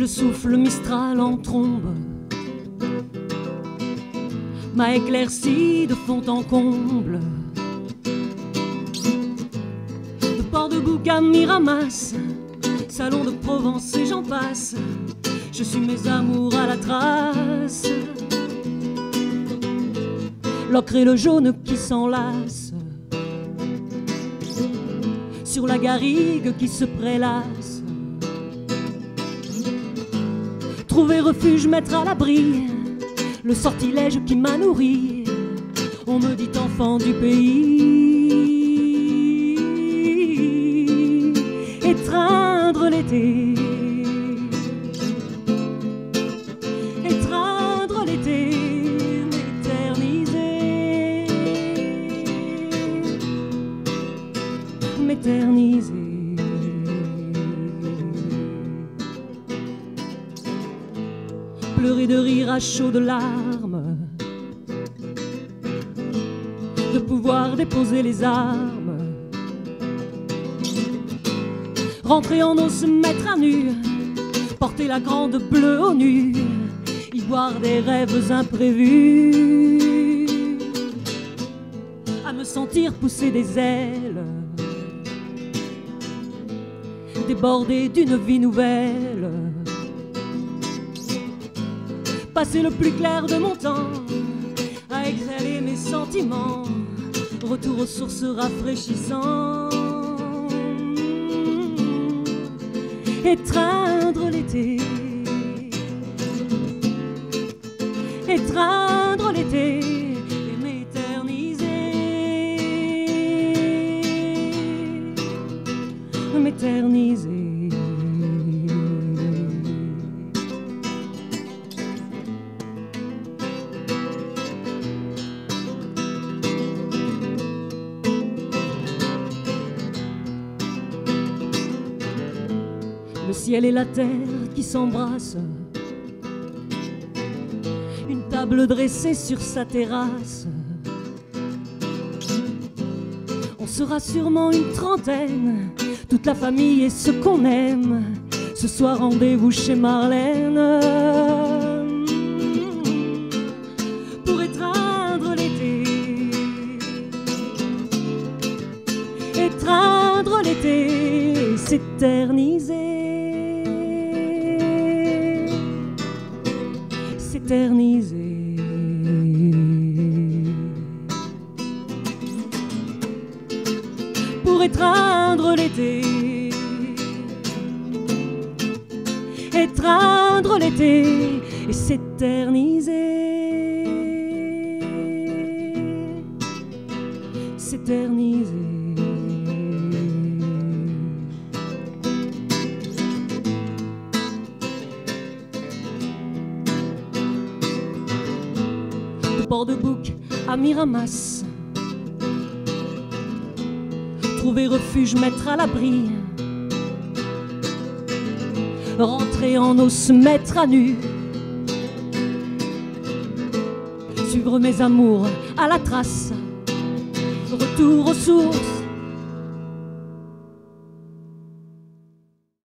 le souffle mistral en trombe m'a éclairci de fond en comble. De port de bouc à salon de Provence et j'en passe. Je suis mes amours à la trace. L'ocre et le jaune qui s'enlacent sur la garrigue qui se prélasse. Trouver refuge, mettre à l'abri le sortilège qui m'a nourri. On me dit enfant du pays, étreindre l'été. Étreindre l'été, m'éterniser. M'éterniser. Pleurer de rire à chaud de larmes, de pouvoir déposer les armes, rentrer en eau, se mettre à nu, porter la grande bleue au nu, y boire des rêves imprévus, à me sentir pousser des ailes, débordé d'une vie nouvelle passer le plus clair de mon temps à exhaler mes sentiments. Retour aux sources rafraîchissantes. Étreindre l'été. Étreindre le ciel et la terre qui s'embrassent. Une table dressée sur sa terrasse. On sera sûrement une trentaine, toute la famille et ce qu'on aime. Ce soir, rendez-vous chez Marlène. Pour étreindre l'été. Étreindre l'été, s'éterniser. Pour étreindre l'été, étreindre l'été et s'éterniser. S'éterniser. Port de bouc à Miramas. Trouver refuge, mettre à l'abri. Rentrer en eau, se mettre à nu. Suivre mes amours à la trace. Retour aux sources